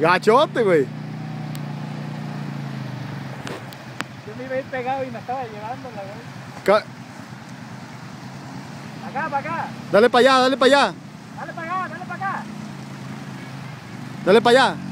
Gachote, güey. Yo me iba a ir pegado y me estaba llevando la güey. Acá, para acá. Dale para allá, dale para allá. Dale para acá, dale para acá. Dale para allá.